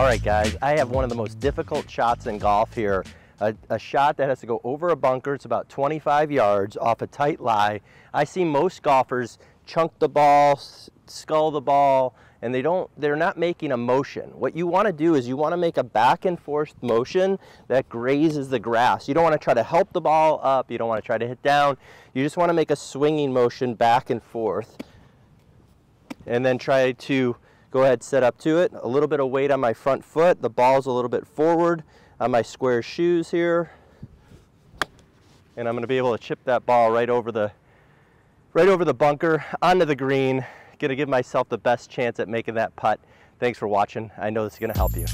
right, guys, I have one of the most difficult shots in golf here. A, a, shot that has to go over a bunker. It's about 25 yards off a tight lie. I see most golfers chunk the ball, skull the ball, and they don't, they're not making a motion. What you wanna do is you wanna make a back and forth motion that grazes the grass. You don't wanna try to help the ball up. You don't wanna try to hit down. You just wanna make a swinging motion back and forth. And then try to go ahead, set up to it. A little bit of weight on my front foot. The ball's a little bit forward on my SQAIRZ shoes here. And I'm gonna be able to chip that ball right over the right over the bunker onto the green. Gonna give myself the best chance at making that putt. Thanks for watching. I know this is gonna help you.